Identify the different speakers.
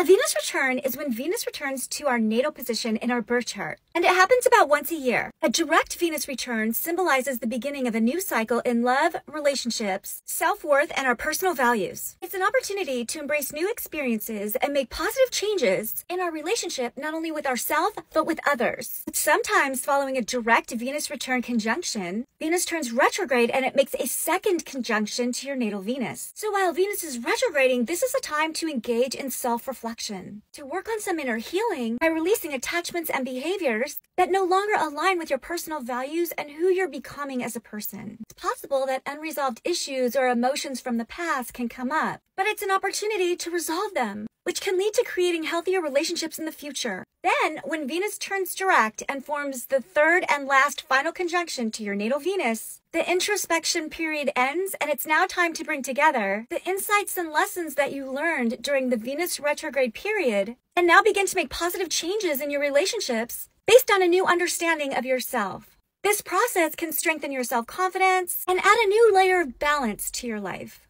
Speaker 1: A Venus return is when Venus returns to our natal position in our birth chart, and it happens about once a year. A direct Venus return symbolizes the beginning of a new cycle in love, relationships, self-worth, and our personal values. It's an opportunity to embrace new experiences and make positive changes in our relationship, not only with ourselves, but with others. Sometimes following a direct Venus return conjunction, Venus turns retrograde and it makes a second conjunction to your natal Venus. So while Venus is retrograding, this is a time to engage in self-reflection, to work on some inner healing by releasing attachments and behaviors that no longer align with your personal values and who you're becoming as a person. It's possible that unresolved issues or emotions from the past can come up, but it's an opportunity to resolve them which can lead to creating healthier relationships in the future. Then, when Venus turns direct and forms the third and last final conjunction to your natal Venus, the introspection period ends and it's now time to bring together the insights and lessons that you learned during the Venus retrograde period and now begin to make positive changes in your relationships based on a new understanding of yourself. This process can strengthen your self-confidence and add a new layer of balance to your life.